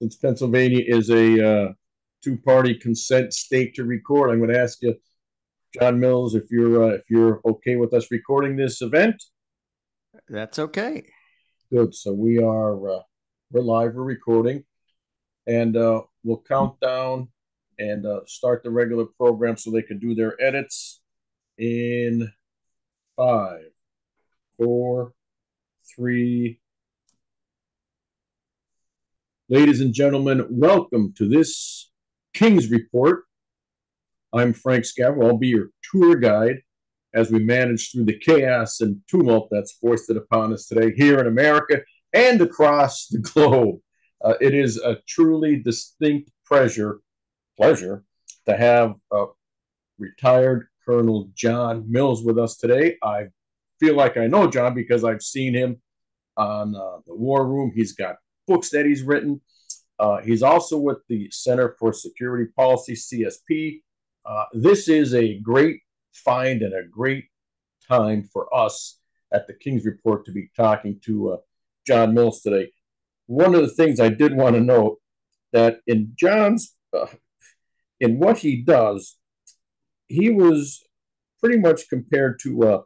since Pennsylvania is a uh, two-party consent state to record, I'm going to ask you, John Mills, if you're uh, if you're okay with us recording this event. That's okay. Good. So we are uh, we're live. We're recording, and uh, we'll count down and uh, start the regular program so they can do their edits in five, four, three. Ladies and gentlemen, welcome to this King's Report. I'm Frank Scavo. I'll be your tour guide as we manage through the chaos and tumult that's foisted upon us today here in America and across the globe. Uh, it is a truly distinct pleasure, pleasure to have uh, retired Colonel John Mills with us today. I feel like I know John because I've seen him on uh, the War Room. He's got books that he's written. Uh, he's also with the Center for Security Policy, CSP. Uh, this is a great find and a great time for us at the King's Report to be talking to uh, John Mills today. One of the things I did want to note that in John's, uh, in what he does, he was pretty much compared to uh,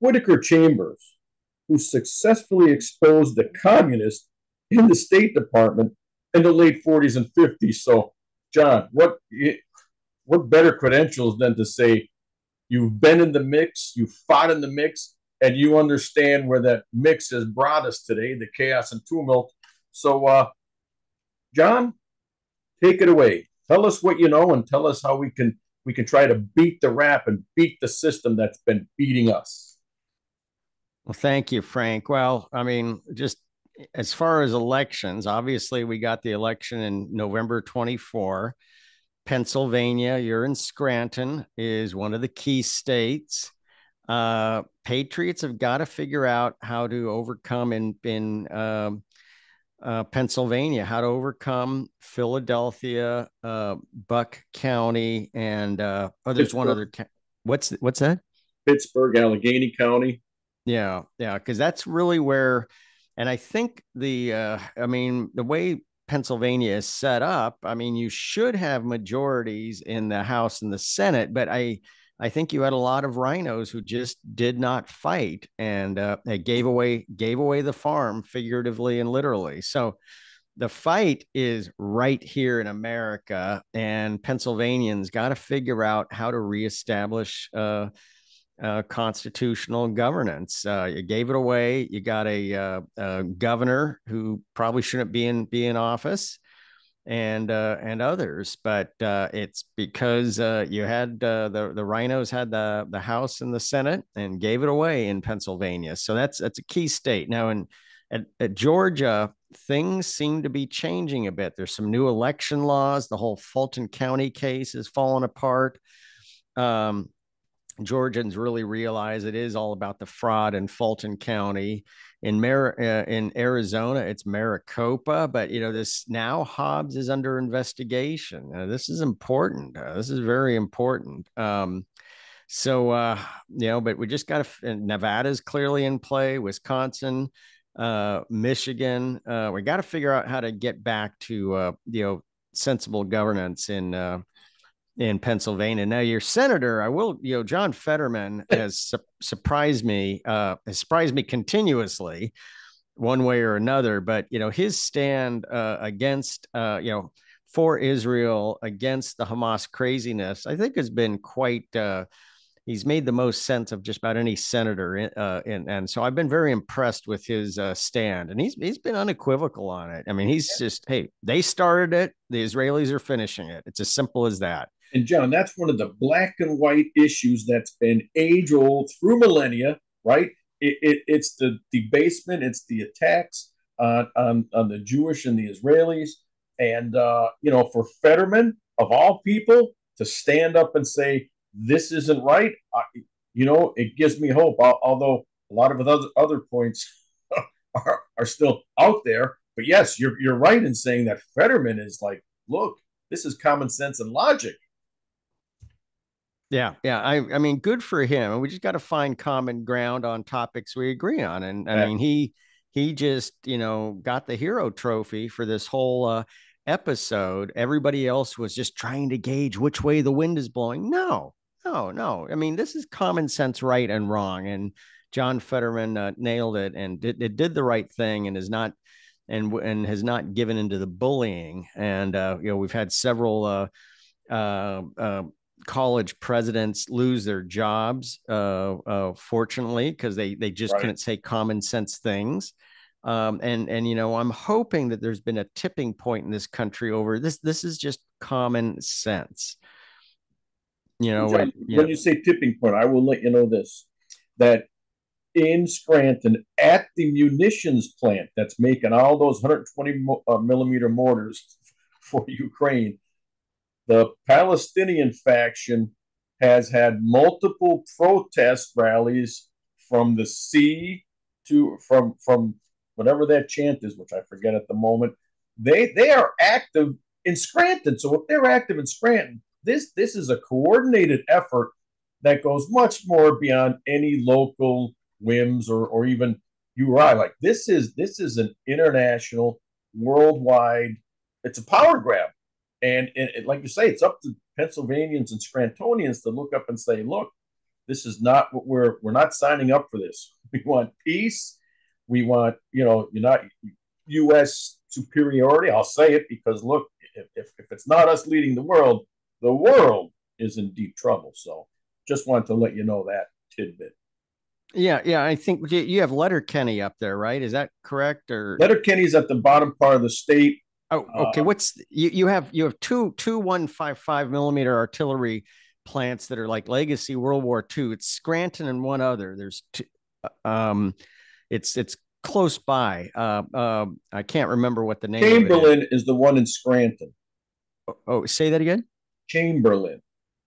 Whittaker Chambers, who successfully exposed the communists in the State Department in the late 40s and 50s. So, John, what what better credentials than to say you've been in the mix, you fought in the mix, and you understand where that mix has brought us today, the chaos and tumult. So, uh, John, take it away. Tell us what you know, and tell us how we can we can try to beat the rap and beat the system that's been beating us. Well, thank you, Frank. Well, I mean, just as far as elections, obviously we got the election in November 24. Pennsylvania, you're in Scranton, is one of the key states. Uh, Patriots have got to figure out how to overcome in in um, uh, Pennsylvania, how to overcome Philadelphia, uh, Buck County, and uh, oh, there's Pittsburgh. one other. What's what's that? Pittsburgh, Allegheny County. Yeah, yeah, because that's really where and I think the, uh, I mean, the way Pennsylvania is set up, I mean, you should have majorities in the House and the Senate, but I, I think you had a lot of rhinos who just did not fight and uh, they gave away gave away the farm figuratively and literally. So the fight is right here in America, and Pennsylvanians got to figure out how to reestablish uh, uh, constitutional governance. Uh, you gave it away. You got a, uh, a, governor who probably shouldn't be in be in office, and uh, and others. But uh, it's because uh, you had the the RINOs had the the House and the Senate and gave it away in Pennsylvania. So that's that's a key state now. In at, at Georgia, things seem to be changing a bit. There's some new election laws. The whole Fulton County case is falling apart. Um, Georgians really realize it is all about the fraud in Fulton County. In Mar- uh, in Arizona, it's Maricopa, but you know this now Hobbs is under investigation. Uh, this is important. Uh, this is very important. Um, so uh, you know, but we just got to. Nevada's clearly in play. Wisconsin, uh, Michigan. Uh, we got to figure out how to get back to you know sensible governance in in Pennsylvania. Now, your senator, I will, you know, John Fetterman has su- surprised me, uh, has surprised me continuously, one way or another. But you know, his stand uh, against, uh, you know, for Israel against the Hamas craziness, I think has been quite. Uh, he's made the most sense of just about any senator, in, uh, in, and so I've been very impressed with his uh, stand, and he's he's been unequivocal on it. I mean, he's just, hey, they started it, the Israelis are finishing it. It's as simple as that. And John, that's one of the black and white issues that's been age old through millennia, right? It, it, it's the debasement, it's the attacks on, on, on the Jewish and the Israelis. And, uh, you know, for Fetterman, of all people, to stand up and say, this isn't right, I, you know, it gives me hope. Although a lot of other, other points are, are still out there. But yes, you're, you're right in saying that Fetterman is like, look, this is common sense and logic. Yeah, yeah. I, I mean, good for him. We just got to find common ground on topics we agree on. And I mean, he he just, you know, got the hero trophy for this whole uh, episode. Everybody else was just trying to gauge which way the wind is blowing. No, no, no. I mean, this is common sense, right and wrong. And John Fetterman uh, nailed it and did, it did the right thing and is not and and has not given into the bullying. And uh, you know, we've had several uh, uh, uh college presidents lose their jobs, uh, uh, fortunately, because they they just right. couldn't say common sense things. Um, and and you know, I'm hoping that there's been a tipping point in this country over this. This is just common sense. You know, John, when, you, you say tipping point, I will let you know this: that in Scranton at the munitions plant that's making all those 120 uh, millimeter mortars for Ukraine the Palestinian faction has had multiple protest rallies from the sea to from from whatever that chant is, which I forget at the moment. They they are active in Scranton. So if they're active in Scranton, this this is a coordinated effort that goes much more beyond any local whims or or even you or I. Like this is this is an international, worldwide. It's a power grab. And, and, like you say, it's up to Pennsylvanians and Scrantonians to look up and say, look, this is not what we're we're not signing up for this. We want peace. We want, you know, you're not US superiority. I'll say it because look, if, if, if it's not us leading the world, the world is in deep trouble. So just wanted to let you know that tidbit. Yeah, yeah. I think you have Letterkenny up there, right? Is that correct? Or Letterkenny's at the bottom part of the state. Oh, okay. Uh, What's you, you have you have two two one five five millimeter artillery plants that are like legacy World War II. It's Scranton and one other. There's two, uh, um, it's it's close by. Uh, uh, I can't remember what the name. Chamberlain is. is. the one in Scranton. Oh, oh, say that again. Chamberlain.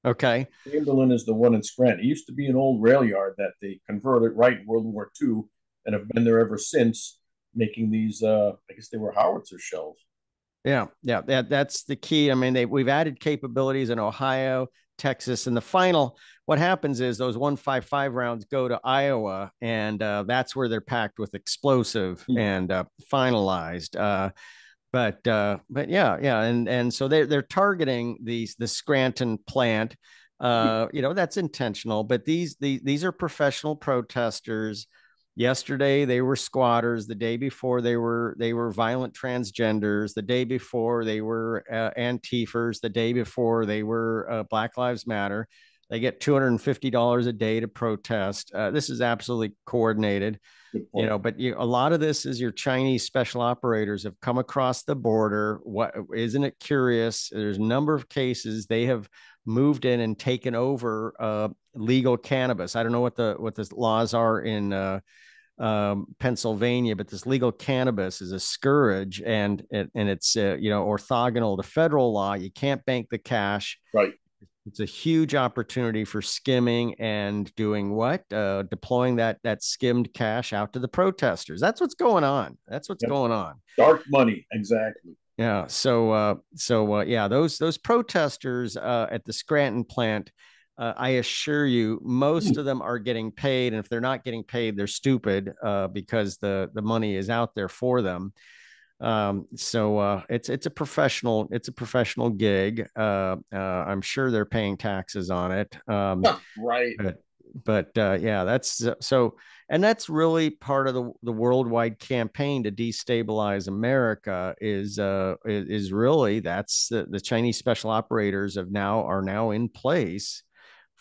Okay. Chamberlain is the one in Scranton. It used to be an old rail yard that they converted right in World War II and have been there ever since, making these. Uh, I guess they were howitzer shells. Yeah, yeah, that that's the key. I mean, they we've added capabilities in Ohio, Texas, and the final. What happens is those one five five rounds go to Iowa, and uh, that's where they're packed with explosive mm-hmm. and uh, finalized. Uh, but uh, but yeah, yeah, and and so they're they're targeting these the Scranton plant. Uh, you know that's intentional, but these these these are professional protesters yesterday they were squatters the day before they were they were violent transgenders the day before they were uh, antifers the day before they were uh, black lives matter. They get $250 a day to protest. Uh, this is absolutely coordinated you know but you, a lot of this is your chinese special operators have come across the border. What isn't it curious? There's a number of cases they have moved in and taken over uh, legal cannabis. I don't know what the what the laws are in uh, um, Pennsylvania, but this legal cannabis is a scourge, and and, and it's uh, you know orthogonal to federal law. You can't bank the cash. Right. It's a huge opportunity for skimming and doing what? Uh, deploying that that skimmed cash out to the protesters. That's what's going on. That's what's yep. going on. Dark money, exactly. Yeah. So, uh, so uh, yeah, those those protesters uh, at the Scranton plant, uh, I assure you, most of them are getting paid, and if they're not getting paid, they're stupid uh, because the the money is out there for them. Um, so uh, it's it's a professional it's a professional gig. Uh, uh, I'm sure they're paying taxes on it. Um, right. But but uh, yeah, that's so and that's really part of the, the worldwide campaign to destabilize America is uh, is really that's the, the Chinese special operators of now are now in place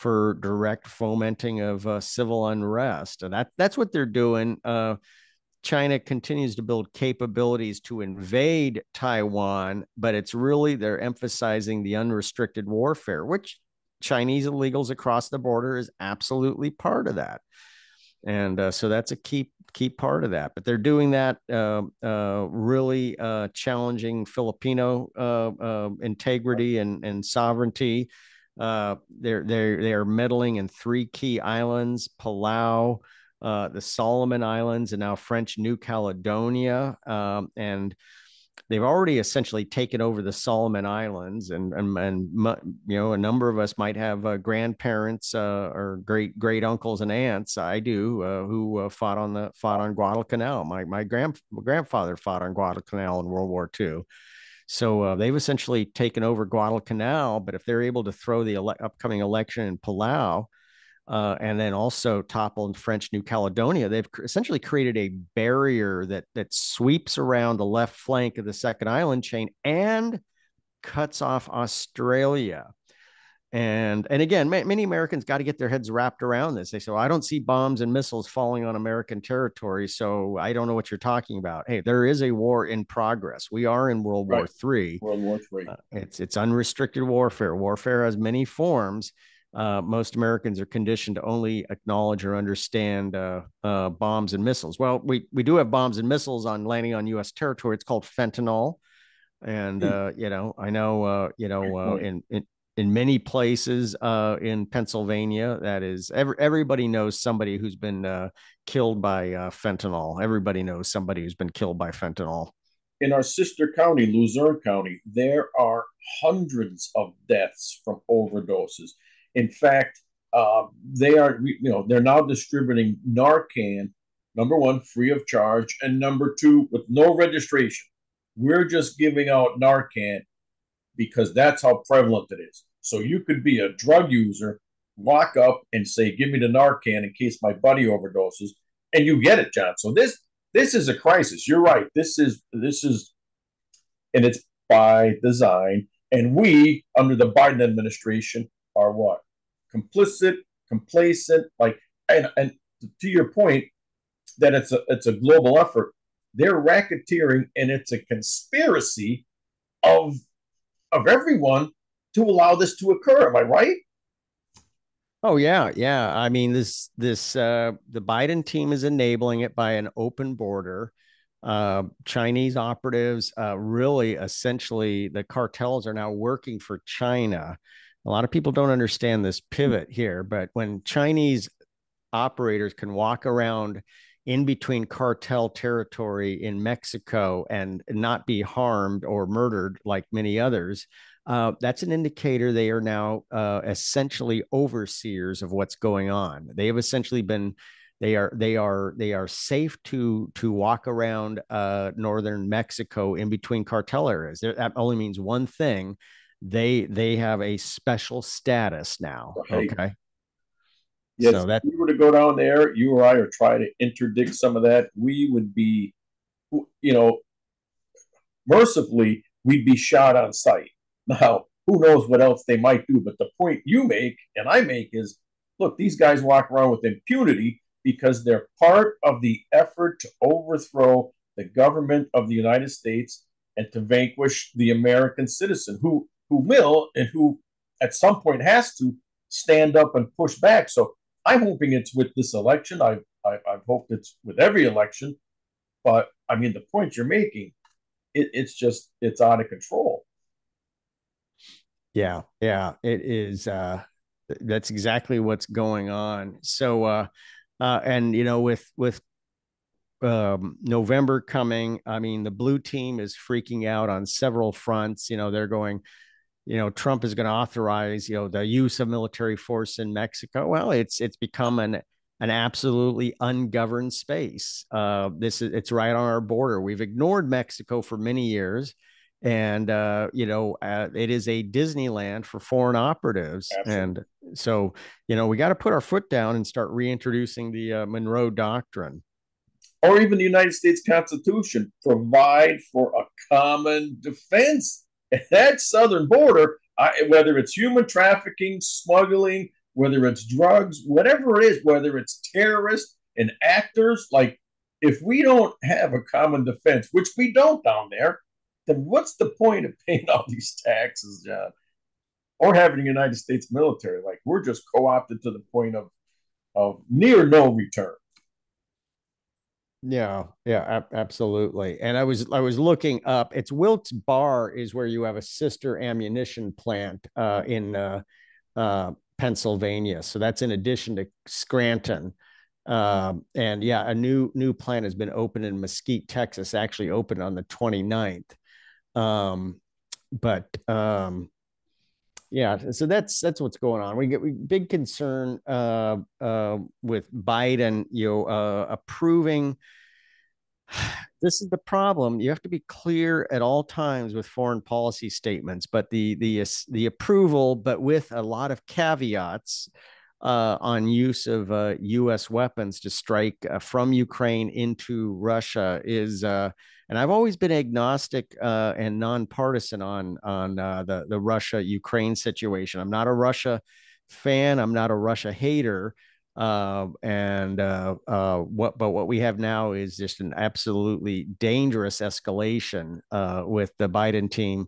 for direct fomenting of uh, civil unrest and that that's what they're doing. Uh, China continues to build capabilities to invade Taiwan, but it's really they're emphasizing the unrestricted warfare, which Chinese illegals across the border is absolutely part of that and uh, so that's a key key part of that. But they're doing that uh, uh, really uh, challenging Filipino uh, uh, integrity and and sovereignty. They're they're they're meddling in three key islands: Palau, uh, the Solomon Islands, and now French New Caledonia, um, and they've already essentially taken over the Solomon Islands, and and, and you know a number of us might have uh, grandparents uh, or great great uncles and aunts. I do uh, who uh, fought on the fought on Guadalcanal. My my grand grandfather fought on Guadalcanal in World War II. So uh, they've essentially taken over Guadalcanal. But if they're able to throw the ele- upcoming election in Palau, uh, and then also topple French New Caledonia, they've essentially created a barrier that that sweeps around the left flank of the second island chain and cuts off Australia. And and again, many Americans got to get their heads wrapped around this. They say, well, "I don't see bombs and missiles falling on American territory, so I don't know what you're talking about." Hey, there is a war in progress. We are in World right. War Three. World War Three. Uh, it's it's unrestricted warfare. Warfare has many forms. Uh, most Americans are conditioned to only acknowledge or understand uh, uh, bombs and missiles. Well, we we do have bombs and missiles on landing on U.S. territory. It's called fentanyl, and mm. you know I know you know in, in in many places uh, in Pennsylvania. That is, every, everybody knows somebody who's been uh, killed by uh, fentanyl. Everybody knows somebody who's been killed by fentanyl. In our sister county, Luzerne County, there are hundreds of deaths from overdoses. In fact, uh, they are, you know, they're now distributing Narcan, number one, free of charge, and number two, with no registration. We're just giving out Narcan because that's how prevalent it is. So you could be a drug user, walk up and say, "Give me the Narcan in case my buddy overdoses," and you get it, John. So this this is a crisis. You're right. This is this is, and it's by design. And we, under the Biden administration, are what complicit, complacent, like, and and to your point, that it's a it's a global effort. They're racketeering, and it's a conspiracy of of everyone to allow this to occur. Am I right? Oh yeah, yeah. I mean, this this uh, the Biden team is enabling it by an open border. Uh, Chinese operatives, uh, really, essentially, the cartels are now working for China. A lot of people don't understand this pivot here, but when Chinese operators can walk around in between cartel territory in Mexico and not be harmed or murdered like many others, uh, that's an indicator they are now uh, essentially overseers of what's going on. They have essentially been they are they are they are safe to to walk around uh, northern Mexico in between cartel areas. That only means one thing: they they have a special status now. Okay. Yes, so that, if we were to go down there, you or I, or try to interdict some of that, we would be, you know, mercifully, we'd be shot on sight. Now, who knows what else they might do? But the point you make and I make is look, these guys walk around with impunity because they're part of the effort to overthrow the government of the United States and to vanquish the American citizen who who will and who at some point has to stand up and push back. So I'm hoping it's with this election. I've, I, i have hoped it's with every election. But I mean, the point you're making, it, it's just, it's out of control. Yeah, yeah, it is. Uh, that's exactly what's going on. So, uh, uh, and you know, with with um, November coming, I mean, the blue team is freaking out on several fronts. You know, they're going, you know, Trump is going to authorize, you know, the use of military force in Mexico. Well, it's it's become an an absolutely ungoverned space. Uh, this is it's right on our border. We've ignored Mexico for many years and uh, you know uh, it is a disneyland for foreign operatives Absolutely. and so you know we got to put our foot down and start reintroducing the uh, monroe doctrine or even the united states constitution provide for a common defense at that southern border I, whether it's human trafficking smuggling whether it's drugs whatever it is whether it's terrorists and actors like if we don't have a common defense which we don't down there then what's the point of paying all these taxes, John? Or having a United States military? Like we're just co-opted to the point of of near no return. Yeah, yeah, ab- absolutely. And I was I was looking up. It's Wilkes Barre is where you have a sister ammunition plant uh, in uh, uh, Pennsylvania. So that's in addition to Scranton. Um, and yeah, a new new plant has been opened in Mesquite, Texas. Actually opened on the 29th. Um, but um, yeah, so that's that's what's going on. We get we, big concern uh, uh, with Biden, you know, uh, approving. This is the problem. You have to be clear at all times with foreign policy statements, but the the the approval, but with a lot of caveats uh, on use of uh, U.S. weapons to strike uh, from Ukraine into Russia is uh, and I've always been agnostic uh, and nonpartisan on on uh, the the Russia Ukraine situation. I'm not a Russia fan. I'm not a Russia hater. And what but what we have now is just an absolutely dangerous escalation with the Biden team.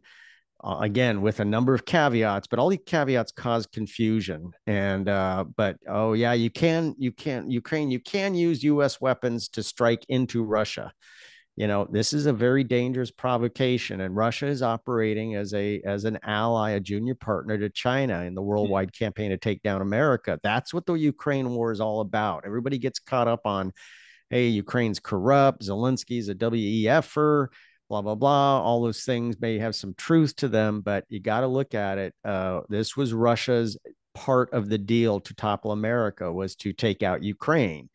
Again, with a number of caveats, but all these caveats cause confusion. And but oh yeah, you can you can Ukraine you can use U.S. weapons to strike into Russia you know this is a very dangerous provocation and russia is operating as a as an ally a junior partner to china in the worldwide mm-hmm. campaign to take down america that's what the ukraine war is all about everybody gets caught up on hey ukraine's corrupt zelensky's a wefer blah blah blah all those things may have some truth to them but you got to look at it uh, this was russia's part of the deal to topple america was to take out ukraine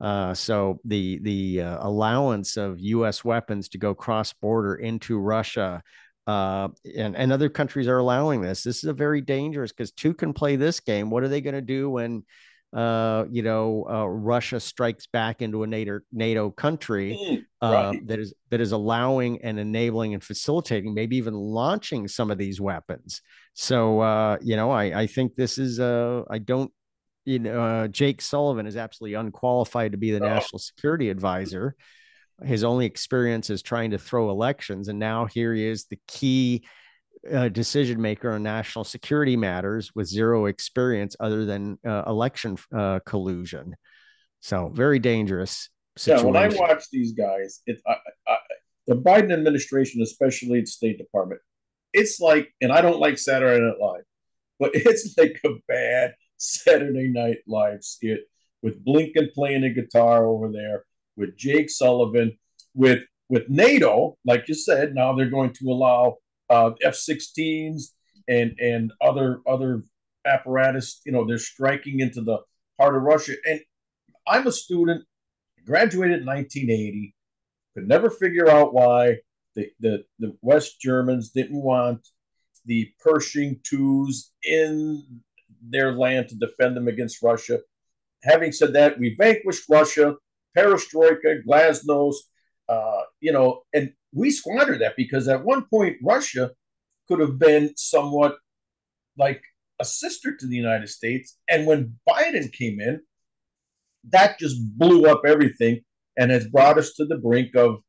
uh, so the the uh, allowance of U.S. weapons to go cross border into Russia, uh, and and other countries are allowing this. This is a very dangerous because two can play this game. What are they going to do when? Uh, you know, uh, Russia strikes back into a NATO NATO country mm, uh, right. that is that is allowing and enabling and facilitating, maybe even launching some of these weapons. So, uh, you know, I I think this is uh, I don't you know, uh, Jake Sullivan is absolutely unqualified to be the oh. national security advisor. His only experience is trying to throw elections, and now here he is, the key uh, decision maker on national security matters with zero experience other than uh, election uh, collusion. So very dangerous. Situation. Yeah, when I watch these guys, it, I, I, the Biden administration, especially the State Department, it's like, and I don't like Saturday Night Live, but it's like a bad Saturday Night Live skit with Blinken playing a guitar over there, with Jake Sullivan, with with NATO, like you said. Now they're going to allow uh, F-16s and and other other apparatus. You know, they're striking into the heart of Russia. And I'm a student, graduated in 1980, could never figure out why the the, the West Germans didn't want the Pershing twos in their land to defend them against Russia. Having said that, we vanquished Russia, perestroika, glasnost, uh, you know, and we squandered that because at one point Russia could have been somewhat like a sister to the United States. And when Biden came in, that just blew up everything and has brought us to the brink of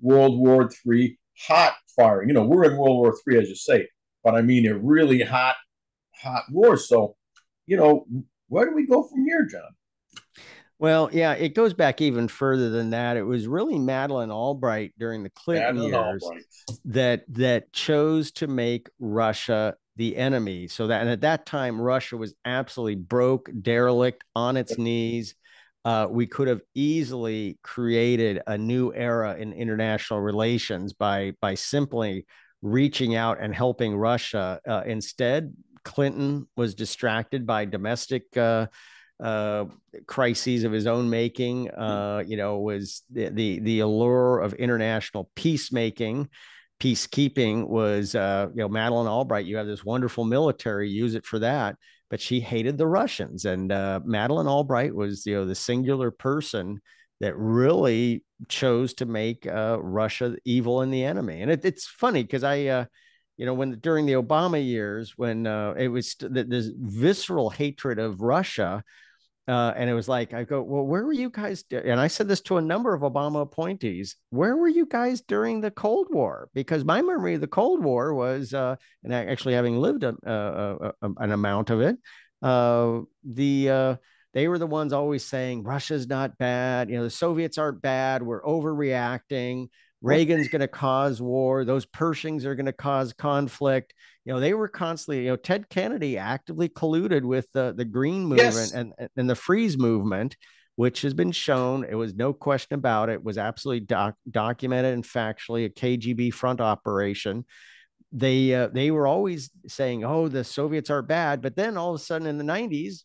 World War III hot firing. You know, we're in World War III, as you say, but I mean a really hot hot war. So, you know, where do we go from here, John? Well, yeah, it goes back even further than that. It was really Madeleine Albright during the Clinton Madeleine years Albright. that that chose to make Russia the enemy. So that and at that time, Russia was absolutely broke, derelict, on its knees. Uh, we could have easily created a new era in international relations by by simply reaching out and helping Russia. Uh, instead, Clinton was distracted by domestic uh, uh, crises of his own making. Uh, you know, was the, the, the allure of international peacemaking, peacekeeping was uh, you know Madeleine Albright. You have this wonderful military, use it for that. But she hated the Russians, and uh, Madeleine Albright was you know the singular person that really chose to make uh, Russia evil and the enemy. And it, it's funny because I uh, you know, when during the Obama years, when uh, it was this visceral hatred of Russia, uh, and it was like, I go, well, where were you guys? And I said this to a number of Obama appointees. Where were you guys during the Cold War? Because my memory of the Cold War was, uh, and actually having lived a, a, a, an amount of it, uh, the uh, they were the ones always saying Russia's not bad. You know, the Soviets aren't bad. We're overreacting. Reagan's going to cause war. Those Pershings are going to cause conflict. You know, they were constantly, you know, Ted Kennedy actively colluded with the, the Green movement yes. and, and the Freeze movement which has been shown. It was no question about it. Was absolutely doc- documented and factually a KGB front operation. They uh, they were always saying, "Oh, the Soviets are bad," but then all of a sudden in the '90s,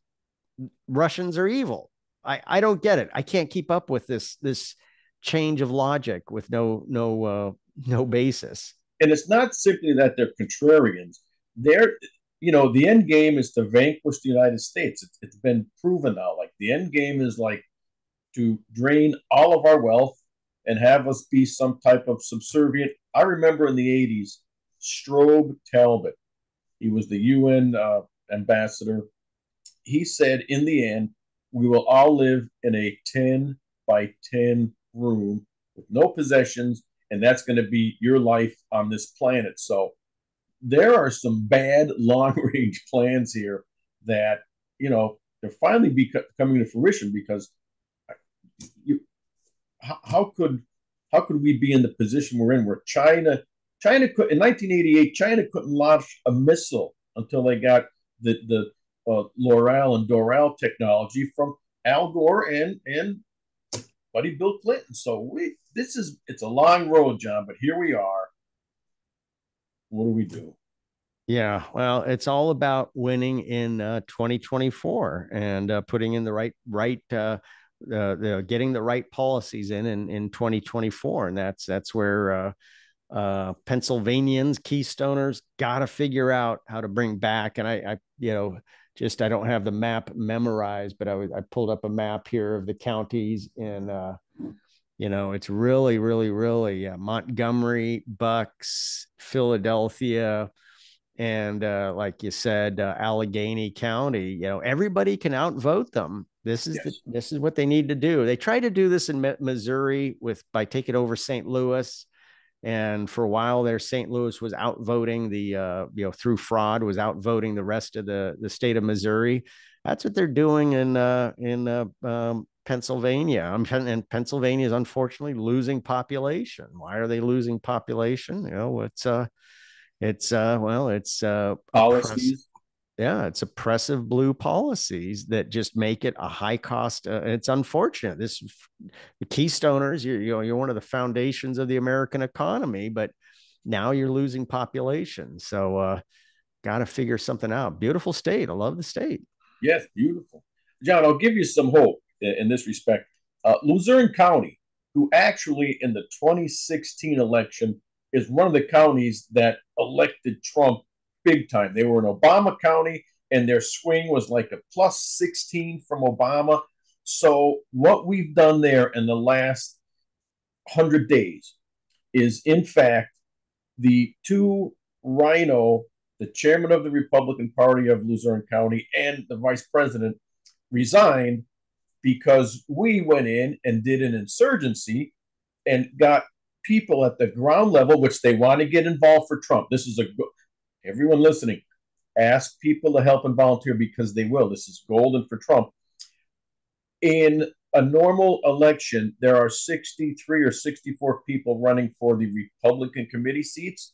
Russians are evil. I I don't get it. I can't keep up with this this change of logic with no no uh, no basis. And it's not simply that they're contrarians. They're you know, the end game is to vanquish the United States. It's, it's been proven now. Like the end game is like to drain all of our wealth and have us be some type of subservient. I remember in the 80s, Strobe Talbott, he was the UN uh, ambassador. He said, in the end, we will all live in a 10 by 10 room with no possessions, and that's going to be your life on this planet. So there are some bad long range plans here that you know they're finally be coming to fruition because you, how, how could how could we be in the position we're in where China China could in 1988 China couldn't launch a missile until they got the the uh, and Loral technology from Al Gore and and buddy Bill Clinton. So we this is it's a long road, John, but here we are what do we do? Yeah, well, it's all about winning in uh, 2024 and uh, putting in the right right uh, uh the, getting the right policies in in, in 2024, and that's that's where uh, uh, Pennsylvanians, Keystoners, got to figure out how to bring back. And I, I, you know, just I don't have the map memorized, but I I pulled up a map here of the counties in you know, it's really, really, really uh, Montgomery, Bucks, Philadelphia, and uh, like you said, uh, Allegheny County. You know, everybody can outvote them. This is yes. the, this is what they need to do. They tried to do this in Missouri with by taking over St. Louis, and for a while there, St. Louis was outvoting the uh, you know through fraud was outvoting the rest of the the state of Missouri. That's what they're doing in uh, in uh, um, Pennsylvania. I'm and Pennsylvania is unfortunately losing population. Why are they losing population? You know, it's uh, it's uh, well, it's uh, policies. yeah, it's oppressive blue policies that just make it a high cost. Uh, it's unfortunate. This the Keystoners, you're you know you're one of the foundations of the American economy, but now you're losing population. So uh, got to figure something out. Beautiful state. I love the state. Yes, beautiful. John, I'll give you some hope in, in this respect. Uh, Luzerne County, who actually in the 2016 election is one of the counties that elected Trump big time. They were an Obama county, and their swing was like a plus 16 from Obama. So, what we've done there in the last 100 days is, in fact, the two Rhino, the chairman of the Republican Party of Luzerne County, and the vice president resigned because we went in and did an insurgency and got people at the ground level, which they want to get involved for Trump. This is a everyone listening. Ask people to help and volunteer because they will. This is golden for Trump. In a normal election, there are 63 or 64 people running for the Republican committee seats.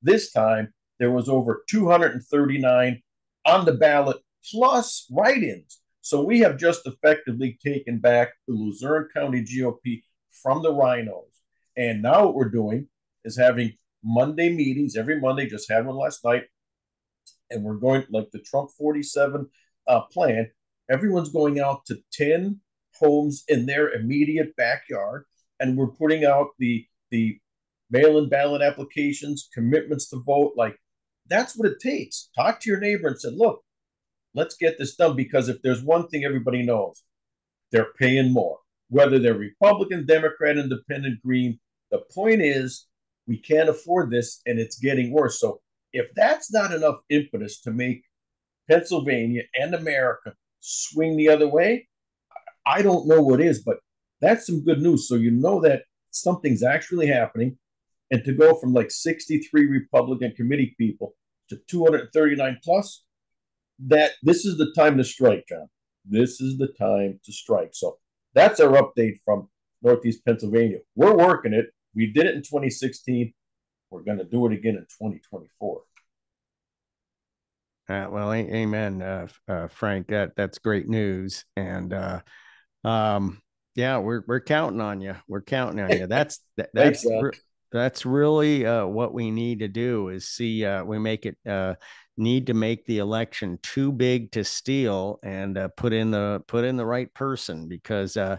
This time, there was over 239 on the ballot, plus write ins. So we have just effectively taken back the Luzerne County GOP from the rhinos. And now what we're doing is having Monday meetings every Monday, just had one last night. And we're going like the Trump 47 uh, plan. Everyone's going out to 10 homes in their immediate backyard. And we're putting out the, the mail in ballot applications, commitments to vote. Like that's what it takes. Talk to your neighbor and say, look, let's get this done because if there's one thing everybody knows, they're paying more, whether they're Republican, Democrat, Independent, Green. The point is, we can't afford this and it's getting worse. So, if that's not enough impetus to make Pennsylvania and America swing the other way, I don't know what is, but that's some good news. So, you know that something's actually happening. And to go from like 63 Republican committee people to 239 plus, that this is the time to strike, John. This is the time to strike. So that's our update from Northeast Pennsylvania. We're working it. We did it in 2016. We're going to do it again in 2024. Uh, well, amen, uh, uh, Frank. That that's great news, and uh, Um, yeah, we're we're counting on you. We're counting on you. That's that, that's Thanks, that's really uh, what we need to do is see uh, we make it uh, need to make the election too big to steal and uh, put in the put in the right person because uh,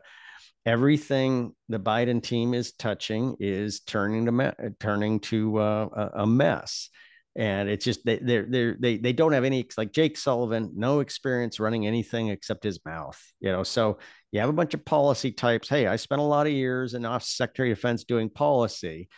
everything the Biden team is touching is turning to me- turning to uh, a mess. And it's just they they they they they don't have any like Jake Sullivan, no experience running anything except his mouth, you know. So you have a bunch of policy types. Hey, I spent a lot of years in Office Secretary of Defense doing policy,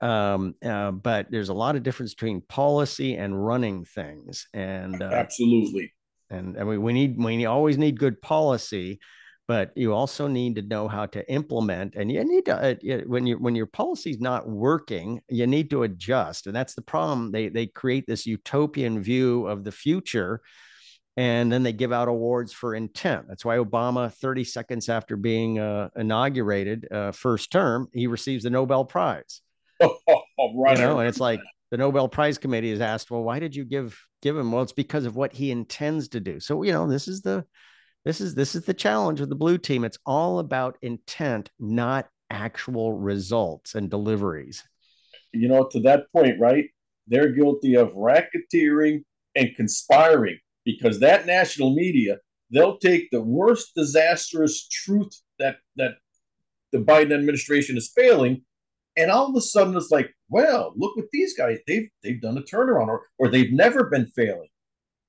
um, uh, but there's a lot of difference between policy and running things. And uh, absolutely, and and we, we need we always need good policy, but you also need to know how to implement and you need to uh, when you when your policy is not working you need to adjust and that's the problem. They they create this utopian view of the future and then they give out awards for intent. That's why obama 30 seconds after being uh, inaugurated uh, first term he receives the nobel prize right you know and it's like the nobel prize committee is asked well why did you give give him well it's because of what he intends to do so you know this is the this is this is the challenge with the blue team. It's all about intent, not actual results and deliveries. You know, to that point, right? They're guilty of racketeering and conspiring because that national media, they'll take the worst disastrous truth that that the Biden administration is failing, and all of a sudden it's like, well, look what these guys they've they've done a turnaround, or or they've never been failing.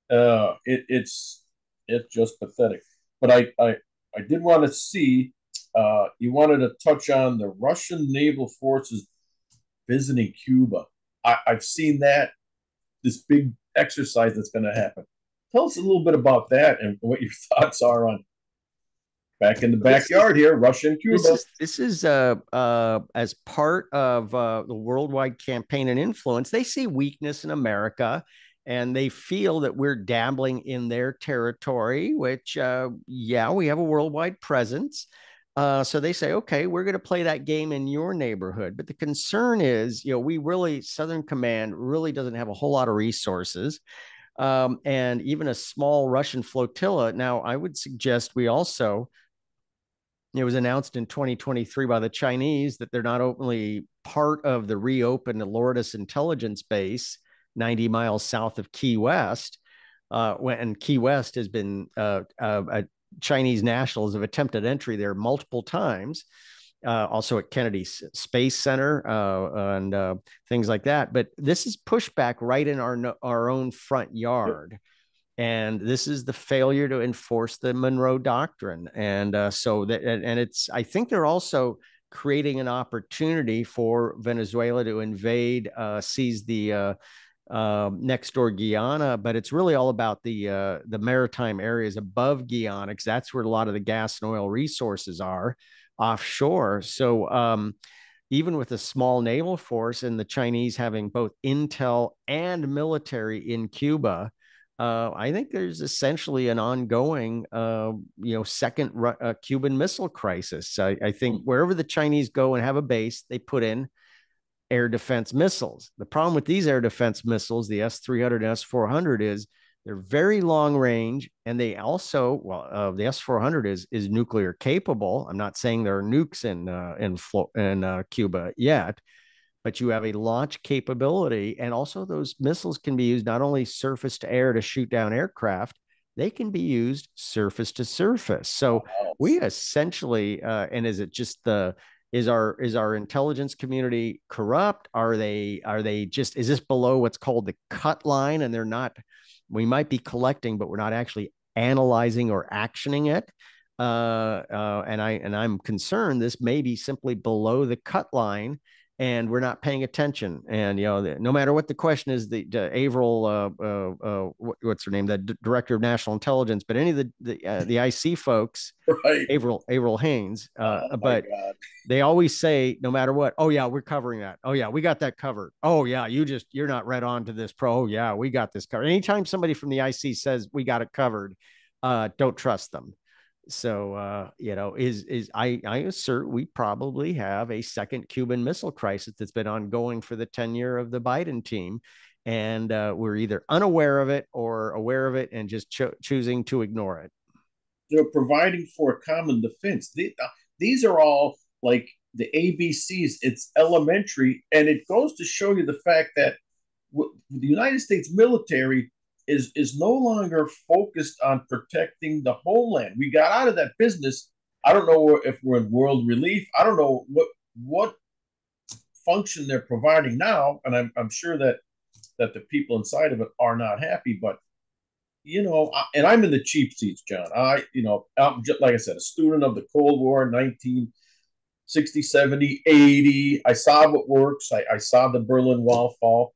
Uh, it, it's it's just pathetic. But I, I, I did want to see, uh, you wanted to touch on the Russian naval forces visiting Cuba. I, I've seen that, this big exercise that's going to happen. Tell us a little bit about that and what your thoughts are on back in the backyard here, Russian Cuba. This is, this is uh, uh, as part of uh, the worldwide campaign and influence. They see weakness in America and they feel that we're dabbling in their territory, which, uh, yeah, we have a worldwide presence. Uh, so they say, okay, we're going to play that game in your neighborhood. But the concern is, you know, we really, Southern Command really doesn't have a whole lot of resources. Um, and even a small Russian flotilla. Now, I would suggest we also, it was announced in 2023 by the Chinese that they're not only part of the reopened Lourdes intelligence base, 90 miles south of Key West. Uh, when Key West has been uh, uh, Chinese nationals have attempted entry there multiple times. Uh, also at Kennedy Space Center uh, and uh, things like that. But this is pushback right in our our own front yard. And this is the failure to enforce the Monroe Doctrine, and so that, and it's. I think they're also creating an opportunity for Venezuela to invade, seize the um, next door Guyana, but it's really all about the uh, the maritime areas above Guyana because that's where a lot of the gas and oil resources are offshore. So um, even with a small naval force and the Chinese having both intel and military in Cuba, uh, I think there's essentially an ongoing, uh, you know, second uh, Cuban Missile Crisis. I, I, think hmm. wherever the Chinese go and have a base, they put in air defense missiles. The problem with these air defense missiles, the S 300 and S 400, is they're very long range and they also well uh, the s400 is is nuclear capable i'm not saying there are nukes in uh, in in uh, cuba yet but you have a launch capability and also those missiles can be used not only surface to air to shoot down aircraft they can be used surface to surface. So we essentially uh, and is it just the is our is our intelligence community corrupt? Are they are they just is this below what's called the cut line and they're not we might be collecting but we're not actually analyzing or actioning it? Uh, uh, and i and i'm concerned this may be simply below the cut line and we're not paying attention. And you know, no matter what the question is, the, the Avril, uh, uh, uh, what's her name, the D- director of national intelligence, but any of the the, uh, the IC folks, right. Avril Avril Haines, uh, oh, but they always say, no matter what, oh yeah, we're covering that. Oh yeah, we got that covered. Oh yeah, you just you're not read on to this pro. Oh yeah, we got this covered. Anytime somebody from the IC says we got it covered, uh, don't trust them. So uh, you know, is is I I assert we probably have a second Cuban Missile Crisis that's been ongoing for the tenure of the Biden team, and uh, we're either unaware of it or aware of it and just cho- choosing to ignore it. they're providing for a common defense. They, these are all like the ABCs. It's elementary, and it goes to show you the fact that the United States military is is no longer focused on protecting the homeland. We got out of that business. I don't know if we're in world relief. I don't know what what function they're providing now, and I'm I'm sure that that the people inside of it are not happy. But you know, and I'm in the cheap seats, John. I you know, I'm just, like I said, a student of the Cold War, 1960, 70, 80. I saw what works. I, I saw the Berlin Wall fall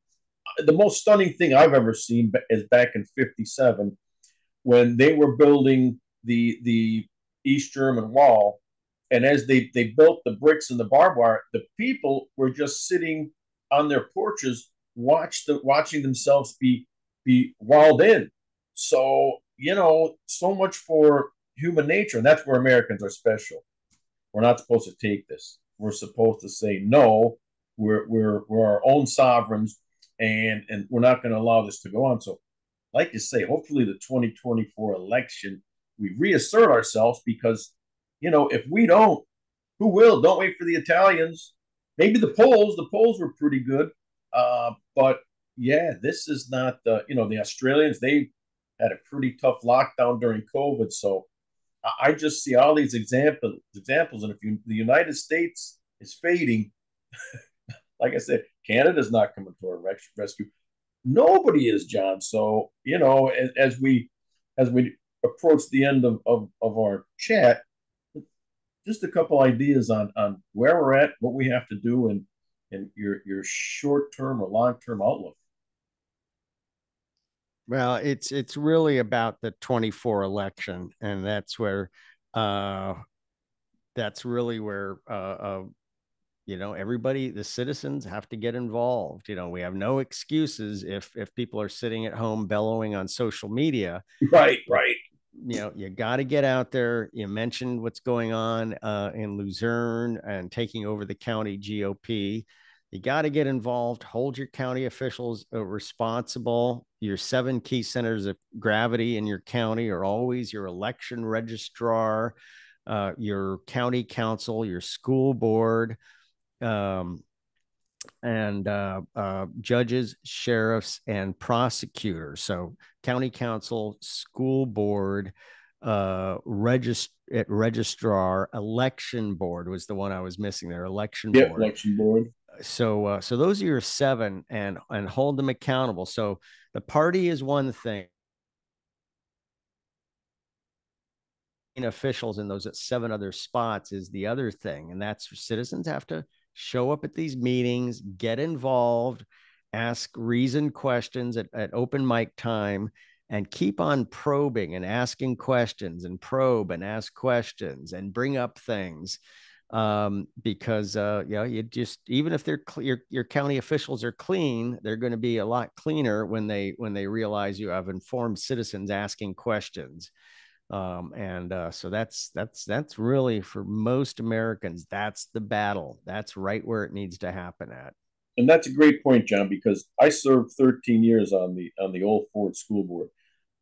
the most stunning thing I've ever seen is back in '57 when they were building the the East German Wall, and as they they built the bricks and the barbed wire, the people were just sitting on their porches, watch the watching themselves be be walled in. So you know, so much for human nature, and that's where Americans are special. We're not supposed to take this. We're supposed to say no. We're we're we're our own sovereigns and and we're not going to allow this to go on. So, like you say, hopefully the 2024 election we reassert ourselves because you know if we don't, who will? Don't wait for the Italians. Maybe the Poles. The Poles were pretty good, uh, but yeah, this is not the you know the Australians. They had a pretty tough lockdown during COVID, so I just see all these examples examples, and if you, the United States is fading, like I said, Canada's not coming to our rescue. Nobody is, John. So you know, as, as we as we approach the end of, of, of our chat, just a couple ideas on on where we're at, what we have to do, and and your your short term or long term outlook. Well, it's it's really about the 24 election, and that's where uh, that's really where uh, uh, you know everybody the citizens have to get involved you know we have no excuses if if people are sitting at home bellowing on social media. Right right. You know you got to get out there you mentioned what's going on uh, in luzerne and taking over the county gop you got to get involved hold your county officials uh, responsible. Your seven key centers of gravity in your county are always your election registrar uh, your county council your school board um, and uh, uh, judges, sheriffs, and prosecutors. So, county council, school board, uh, regist- registrar, election board was the one I was missing there. Election yep, board. Election board. So, uh, so those are your seven, and and hold them accountable. So, the party is one thing. Officials in those seven other spots is the other thing, and that's citizens have to show up at these meetings, get involved, ask reasoned questions at, at open mic time, and keep on probing and asking questions and probe and ask questions and bring up things. Um, because uh, you know, you just even if they're cl- your your county officials are clean, they're going to be a lot cleaner when they when they realize you have informed citizens asking questions um, and uh, so that's that's that's really for most Americans that's the battle. That's right where it needs to happen at. And that's a great point John because I served 13 years on the on the Old Forge school board.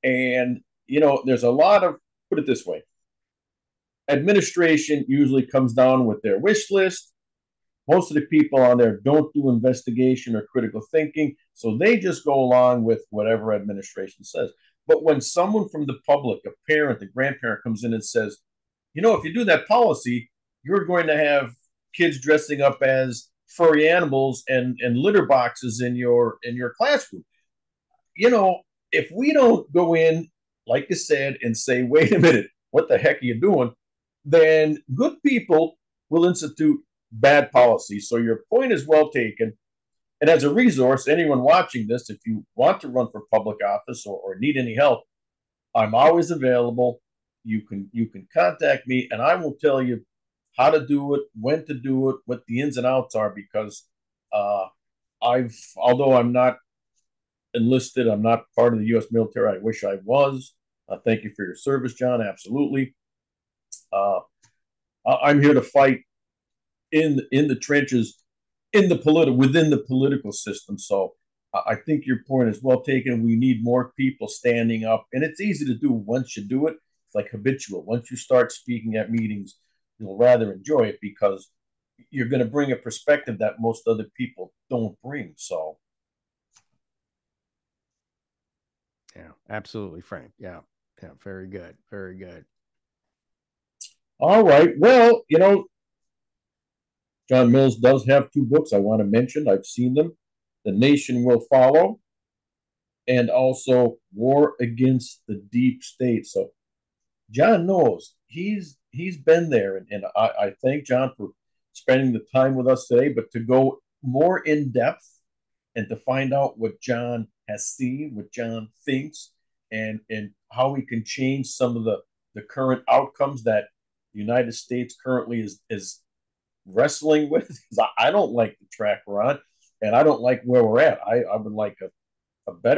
And you know there's a lot of put it this way administration usually comes down with their wish list. Most of the people on there don't do investigation or critical thinking so they just go along with whatever administration says but when someone from the public, a parent, a grandparent comes in and says, you know, if you do that policy, you're going to have kids dressing up as furry animals and, and litter boxes in your in your classroom. You know, if we don't go in, like you said, and say, wait a minute, what the heck are you doing? Then good people will institute bad policy. So your point is well taken. And as a resource, anyone watching this, if you want to run for public office or, or need any help, I'm always available. You can you can contact me, and I will tell you how to do it, when to do it, what the ins and outs are. Because uh, I've although I'm not enlisted, I'm not part of the U.S. military. I wish I was. Uh, thank you for your service, John. Absolutely. Uh, I'm here to fight in in the trenches in the political within the political system. So I think your point is well taken. We need more people standing up, and it's easy to do once you do it. it's like habitual. Once you start speaking at meetings, you'll rather enjoy it because you're going to bring a perspective that most other people don't bring. So, yeah, absolutely, Frank. Yeah, yeah, very good, very good. All right. Well, you know, John Mills does have two books I want to mention. I've seen them. The Nation Will Follow, and also War Against the Deep State. So John knows he's he's been there, and, and I, I thank John for spending the time with us today. But to go more in depth and to find out what John has seen, what John thinks, and and how we can change some of the the current outcomes that the United States currently is is wrestling with. Because I, I don't like the track we're on, and I don't like where we're at. I, I would like a, a better